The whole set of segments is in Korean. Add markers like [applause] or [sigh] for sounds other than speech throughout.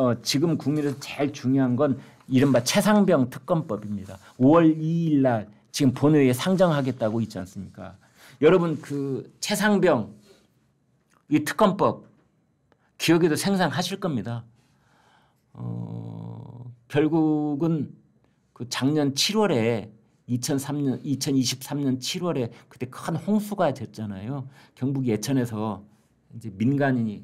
어, 지금 국민에서 제일 중요한 건 이른바 최상병 특검법입니다. 5월 2일 날 지금 본회의에 상정하겠다고 있지 않습니까? 여러분 그 최상병 이 특검법 기억에도 생생하실 겁니다. 어, 결국은 그 작년 7월에 2003년 2023년 7월에 그때 큰 홍수가 됐잖아요. 경북 예천에서 이제 민간인이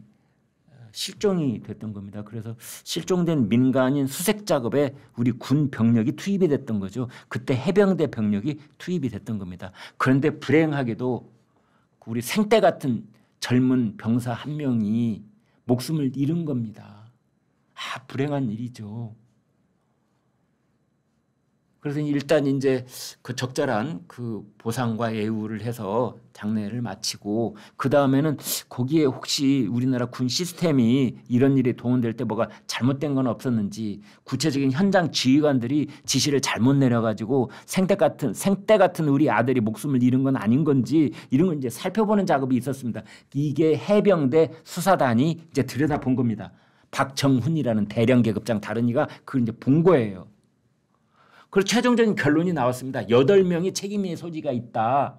실종이 됐던 겁니다. 그래서 실종된 민간인 수색 작업에 우리 군 병력이 투입이 됐던 거죠. 그때 해병대 병력이 투입이 됐던 겁니다. 그런데 불행하게도 우리 생때 같은 젊은 병사 한 명이 목숨을 잃은 겁니다. 아, 불행한 일이죠. 그래서 일단 이제 그 적절한 그 보상과 예우를 해서 장례를 마치고 그 다음에는 거기에 혹시 우리나라 군 시스템이 이런 일에 동원될 때 뭐가 잘못된 건 없었는지 구체적인 현장 지휘관들이 지시를 잘못 내려가지고 생태 같은 생때 같은 우리 아들이 목숨을 잃은 건 아닌 건지 이런 걸 이제 살펴보는 작업이 있었습니다. 이게 해병대 수사단이 이제 들여다 본 겁니다. 박정훈이라는 대령 계급장 다른 이가 그걸 이제 본 거예요. 그리고 최종적인 결론이 나왔습니다. 여덟 명이 책임의 소지가 있다.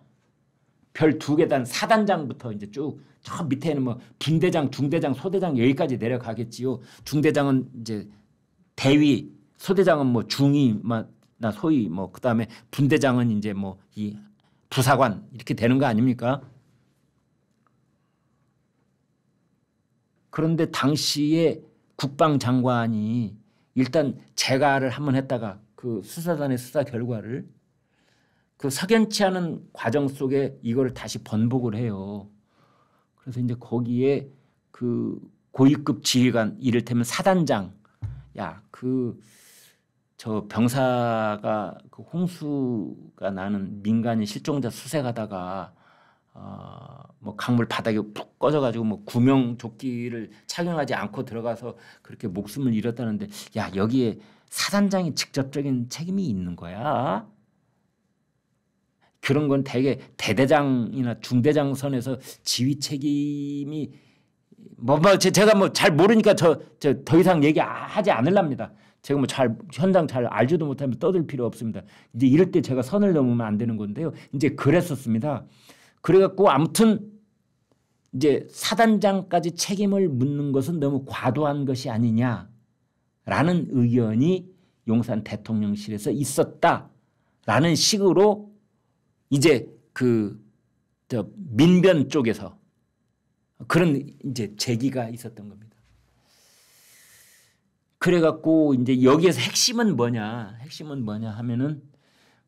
별 두 계단 사단장부터 이제 쭉 저 밑에는 뭐 분대장, 중대장, 소대장 여기까지 내려가겠지요. 중대장은 이제 대위, 소대장은 뭐 중위, 나 소위 뭐 그다음에 분대장은 이제 뭐 이 부사관 이렇게 되는 거 아닙니까? 그런데 당시에 국방장관이 일단 재가를 한번 했다가 그 수사단의 수사 결과를 그 석연치 않은 과정 속에 이걸 다시 번복을 해요. 그래서 이제 거기에 그 고위급 지휘관 이를테면 사단장 야 그 저 병사가 그 홍수가 나는 민간인 실종자 수색하다가 어뭐 강물 바닥에 푹 꺼져가지고 뭐 구명 조끼를 착용하지 않고 들어가서 그렇게 목숨을 잃었다는데 야 여기에 사단장이 직접적인 책임이 있는 거야. 그런 건 대개 대대장이나 중대장 선에서 지휘 책임이 뭐, 뭐 제가 뭐 잘 모르니까 저저더 이상 얘기하지 않을랍니다. 제가 뭐 잘 현장 잘 알지도 못하면 떠들 필요 없습니다. 이제 이럴 때 제가 선을 넘으면 안 되는 건데요. 이제 그랬었습니다. 그래갖고 아무튼 이제 사단장까지 책임을 묻는 것은 너무 과도한 것이 아니냐. 라는 의견이 용산 대통령실에서 있었다라는 식으로 이제 그저 민변 쪽에서 그런 이제 제기가 있었던 겁니다. 그래갖고 이제 여기에서 핵심은 뭐냐, 핵심은 뭐냐 하면은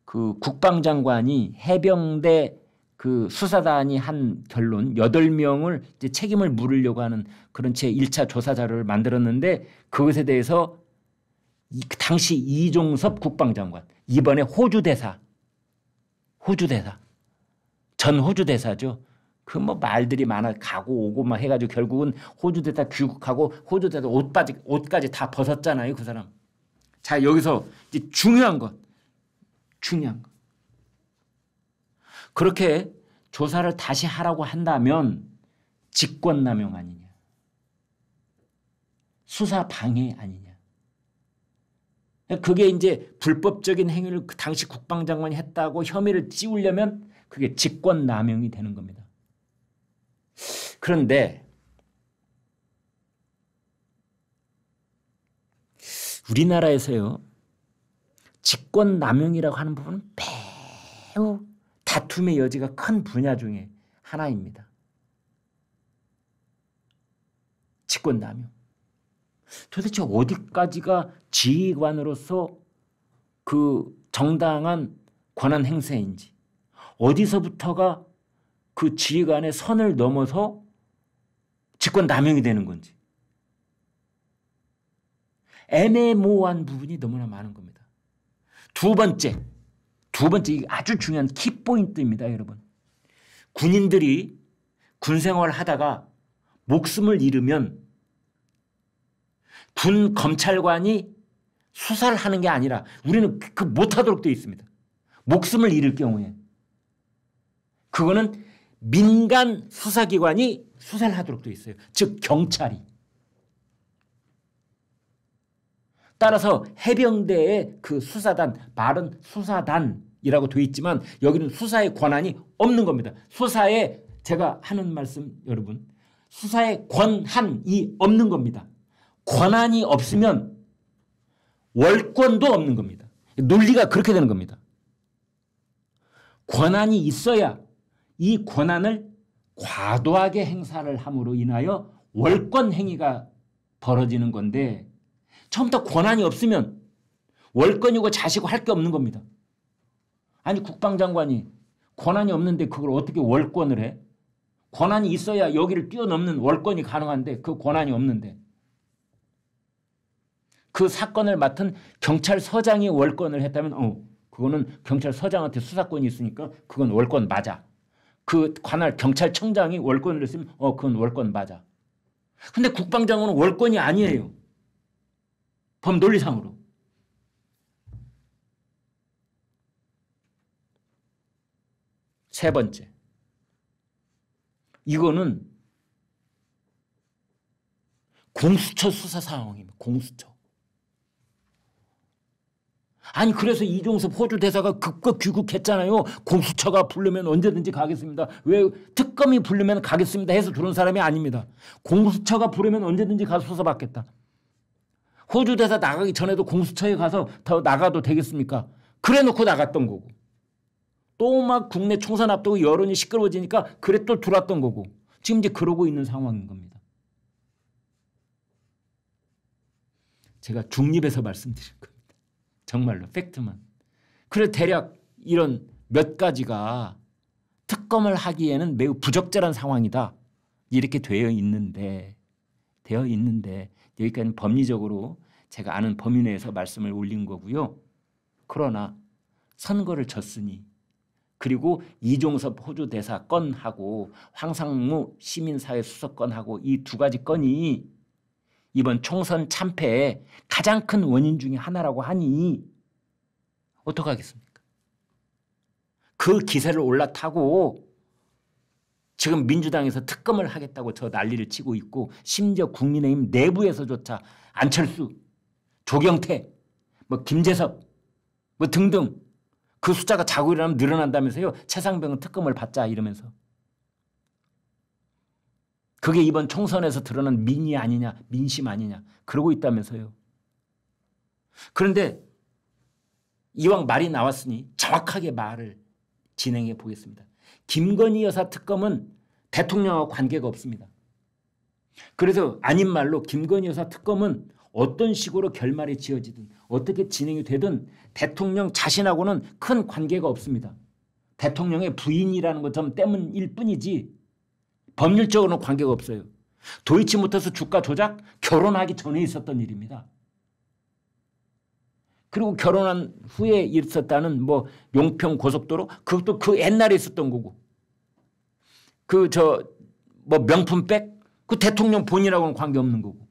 그 국방장관이 해병대 그 수사단이 한 결론 8명을 이제 책임을 물으려고 하는 그런 제 1차 조사 자료를 만들었는데 그것에 대해서 그 당시 이종섭 국방장관 이번에 호주 대사 호주 대사 전 호주 대사죠. 그 뭐 말들이 많아 가고 오고 막 해가지고 결국은 호주 대사 귀국하고 호주 대사 옷까지 옷까지 다 벗었잖아요 그 사람. 자 여기서 이제 중요한 것 중요한 것 그렇게 조사를 다시 하라고 한다면 직권남용 아니냐. 수사 방해 아니냐. 그게 이제 불법적인 행위를 그 당시 국방장관이 했다고 혐의를 찌우려면 그게 직권남용이 되는 겁니다. 그런데 우리나라에서요 직권남용이라고 하는 부분은 매우 다툼의 여지가 큰 분야 중에 하나입니다. 직권 남용. 도대체 어디까지가 지휘관으로서 그 정당한 권한 행사인지 어디서부터가 그 지휘관의 선을 넘어서 직권 남용이 되는 건지 애매모호한 부분이 너무나 많은 겁니다. 두 번째 두 번째 아주 중요한 키포인트입니다, 여러분. 군인들이 군 생활을 하다가 목숨을 잃으면 군 검찰관이 수사를 하는 게 아니라 우리는 그 못하도록 되어 있습니다. 목숨을 잃을 경우에. 그거는 민간 수사기관이 수사를 하도록 되어 있어요. 즉, 경찰이. 따라서 해병대의 그 수사단 말은 수사단 이라고 돼 있지만 여기는 수사의 권한이 없는 겁니다. 수사에 제가 하는 말씀 여러분 수사의 권한이 없는 겁니다. 권한이 없으면 월권도 없는 겁니다. 논리가 그렇게 되는 겁니다. 권한이 있어야 이 권한을 과도하게 행사를 함으로 인하여 월권 행위가 벌어지는 건데 처음부터 권한이 없으면 월권이고 자시고 할 게 없는 겁니다. 아니 국방장관이 권한이 없는데 그걸 어떻게 월권을 해? 권한이 있어야 여기를 뛰어넘는 월권이 가능한데 그 권한이 없는데 그 사건을 맡은 경찰서장이 월권을 했다면 어 그거는 경찰서장한테 수사권이 있으니까 그건 월권 맞아. 그 관할 경찰청장이 월권을 했으면 어 그건 월권 맞아. 근데 국방장관은 월권이 아니에요. 법 논리상으로. 세 번째. 이거는 공수처 수사 상황입니다. 공수처. 아니 그래서 이종섭 호주 대사가 극과 귀국했잖아요. 공수처가 부르면 언제든지 가겠습니다. 왜 특검이 부르면 가겠습니다 해서 들어온 사람이 아닙니다. 공수처가 부르면 언제든지 가서 수사받겠다. 호주 대사 나가기 전에도 공수처에 가서 더 나가도 되겠습니까? 그래 놓고 나갔던 거고. 또 막 국내 총선 앞두고 여론이 시끄러워지니까 그래 또 들어왔던 거고. 지금 이제 그러고 있는 상황인 겁니다. 제가 중립에서 말씀드릴 거예요. 정말로 팩트만. 그래 대략 이런 몇 가지가 특검을 하기에는 매우 부적절한 상황이다. 이렇게 되어 있는데 되어 있는데 여기까지는 법리적으로 제가 아는 범위 내에서 말씀을 올린 거고요. 그러나 선거를 졌으니 그리고 이종섭 호주 대사 건하고 황상무 시민사회 수석 건하고 이 두 가지 건이 이번 총선 참패의 가장 큰 원인 중의 하나라고 하니 어떡하겠습니까? 그 기세를 올라타고 지금 민주당에서 특검을 하겠다고 저 난리를 치고 있고 심지어 국민의힘 내부에서조차 안철수, 조경태, 뭐 김재섭 뭐 등등 그 숫자가 자고 일어나면 늘어난다면서요. 최상병은 특검을 받자 이러면서. 그게 이번 총선에서 드러난 민이 아니냐, 민심 아니냐, 그러고 있다면서요. 그런데 이왕 말이 나왔으니 정확하게 말을 진행해 보겠습니다. 김건희 여사 특검은 대통령하고 관계가 없습니다. 그래서 아닌 말로 김건희 여사 특검은 어떤 식으로 결말이 지어지든 어떻게 진행이 되든 대통령 자신하고는 큰 관계가 없습니다. 대통령의 부인이라는 것 때문일 뿐이지 법률적으로는 관계가 없어요. 도이치모터스 주가 조작 결혼하기 전에 있었던 일입니다. 그리고 결혼한 후에 있었다는 뭐 용평 고속도로 그것도 그 옛날에 있었던 거고 그 저 뭐 명품백 그 대통령 본인하고는 관계없는 거고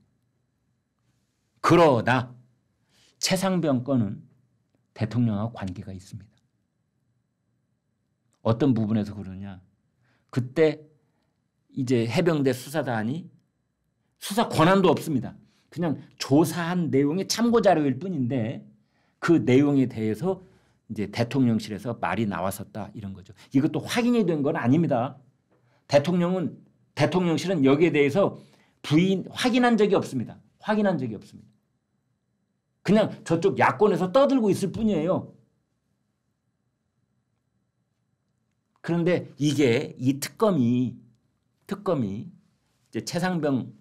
그러나 최상병 건은 대통령하고 관계가 있습니다. 어떤 부분에서 그러냐 그때 이제 해병대 수사단이 수사 권한도 없습니다. 그냥 조사한 내용의 참고 자료일 뿐인데 그 내용에 대해서 이제 대통령실에서 말이 나왔었다 이런 거죠. 이것도 확인이 된 건 아닙니다. 대통령은 대통령실은 여기에 대해서 부인 확인한 적이 없습니다. 확인한 적이 없습니다. 그냥 저쪽 야권에서 떠들고 있을 뿐이에요. 그런데 이게 이 특검이 특검이 이제 최상병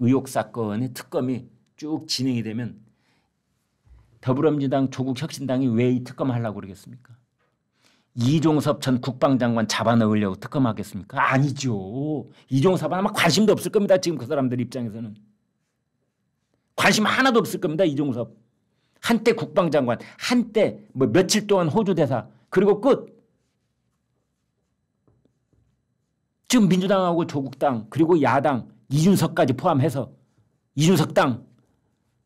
의혹 사건의 특검이 쭉 진행이 되면 더불어민주당 조국 혁신당이 왜 이 특검 하려고 그러겠습니까? 이종섭 전 국방장관 잡아넣으려고 특검하겠습니까? 아니죠. 이종섭은 아마 관심도 없을 겁니다. 지금 그 사람들 입장에서는. 관심 하나도 없을 겁니다. 이종섭. 한때 국방장관, 한때 뭐 며칠 동안 호주 대사, 그리고 끝. 지금 민주당하고 조국당 그리고 야당 이준석까지 포함해서 이준석 당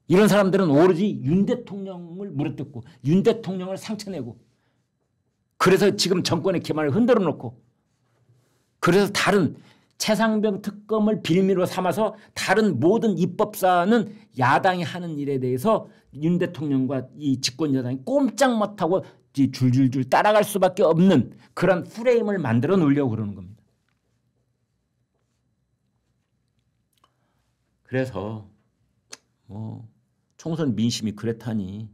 이런 사람들은 오로지 윤 대통령을 물어뜯고 윤 대통령을 상처내고 그래서 지금 정권의 기반을 흔들어 놓고 그래서 다른 최상병 특검을 빌미로 삼아서 다른 모든 입법사는 야당이 하는 일에 대해서 윤 대통령과 이 집권 여당이 꼼짝 못하고 줄줄줄 따라갈 수밖에 없는 그런 프레임을 만들어 놓으려고 그러는 겁니다. 그래서 뭐 총선 민심이 그랬다니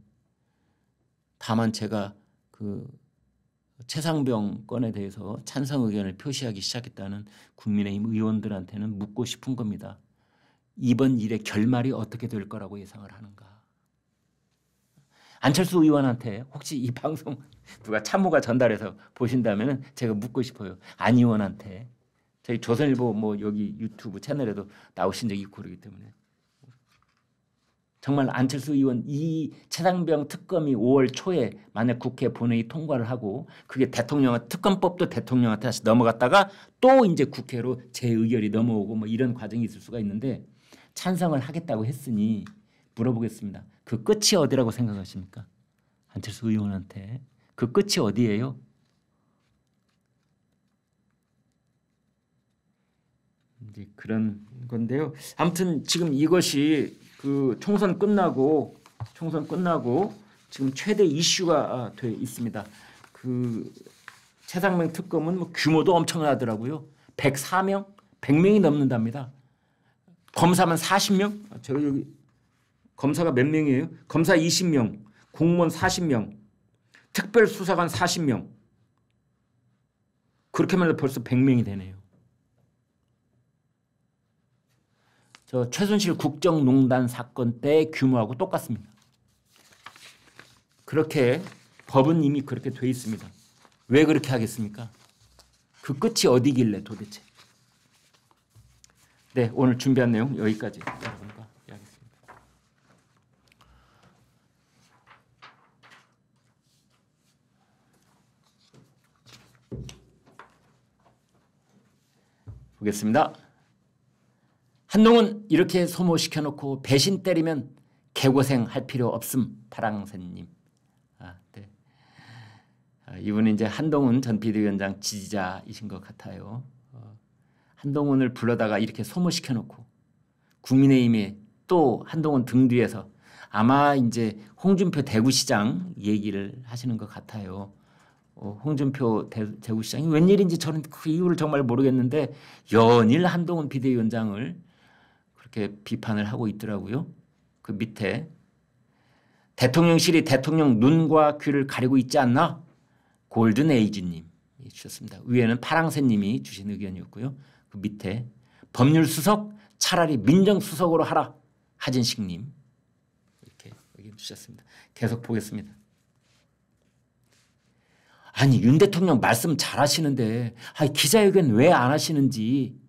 다만 제가 그 최상병 건에 대해서 찬성 의견을 표시하기 시작했다는 국민의힘 의원들한테는 묻고 싶은 겁니다. 이번 일의 결말이 어떻게 될 거라고 예상을 하는가. 안철수 의원한테 혹시 이 [laughs] 방송 누가 참모가 전달해서 보신다면 제가 묻고 싶어요. 안 의원한테. 저희 조선일보 뭐 여기 유튜브 채널에도 나오신 적이 있고 그러기 때문에. 정말 안철수 의원 이 최상병 특검이 5월 초에 만약 국회 본회의 통과를 하고 그게 대통령 특검법도 대통령한테 다시 넘어갔다가 또 이제 국회로 재의결이 넘어오고 뭐 이런 과정이 있을 수가 있는데 찬성을 하겠다고 했으니 물어보겠습니다. 그 끝이 어디라고 생각하십니까? 안철수 의원한테 그 끝이 어디예요? 이제 그런 건데요. 아무튼 지금 이것이 그 총선 끝나고 총선 끝나고 지금 최대 이슈가 아, 돼 있습니다. 그 최상명 특검은 뭐 규모도 엄청나더라고요. 104명, 100명이 넘는답니다. 검사만 40명? 아, 제가 여기 검사가 몇 명이에요? 검사 20명, 공무원 40명, 특별수사관 40명. 그렇게 말해 벌써 100명이 되네요. 저 최순실 국정농단 사건 때 규모하고 똑같습니다. 그렇게 법은 이미 그렇게 돼 있습니다. 왜 그렇게 하겠습니까? 그 끝이 어디길래 도대체? 네, 오늘 준비한 내용 여기까지. 보겠습니다. 한동훈 이렇게 소모시켜놓고 배신 때리면 개고생 할 필요 없음 파랑새님. 아, 네. 아, 이분은 이제 한동훈 전 비대위원장 지지자이신 것 같아요. 어, 한동훈을 불러다가 이렇게 소모시켜놓고 국민의힘이 또 한동훈 등 뒤에서 아마 이제 홍준표 대구시장 얘기를 하시는 것 같아요. 어, 홍준표 대, 대구시장이 웬일인지 저는 그 이유를 정말 모르겠는데 연일 한동훈 비대위원장을 그렇게 비판을 하고 있더라고요. 그 밑에 대통령실이 대통령 눈과 귀를 가리고 있지 않나? 골든 에이지님 주셨습니다. 위에는 파랑새님이 주신 의견이었고요. 그 밑에 법률수석 차라리 민정수석으로 하라 하진식님 이렇게 의견 주셨습니다. 계속 보겠습니다. 아니 윤 대통령 말씀 잘하시는데 기자회견 왜 안 하시는지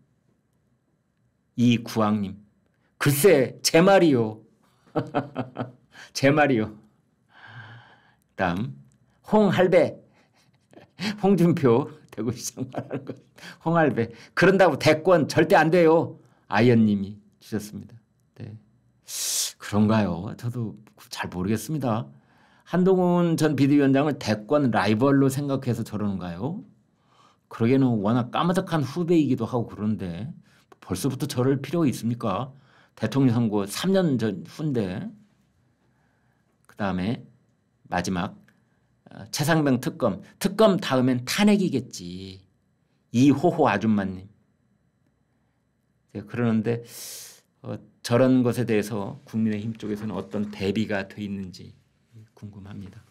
이 구왕님 글쎄 제 말이요. [laughs] 제 말이요. 다음 홍할배 홍준표 대구시장 말하는 것 홍할배 그런다고 대권 절대 안 돼요. 아이언님이 주셨습니다. 네. 그런가요? 저도 잘 모르겠습니다. 한동훈 전 비대위원장을 대권 라이벌로 생각해서 저러는가요? 그러기에는 워낙 까마득한 후배이기도 하고 그런데 벌써부터 저럴 필요가 있습니까? 대통령 선거 3년 전 후인데 그 다음에 마지막 어, 최상병 특검. 특검 다음엔 탄핵이겠지. 이호호 아줌마님. 그러는데 어, 저런 것에 대해서 국민의힘 쪽에서는 어떤 대비가 돼 있는지 궁금합니다.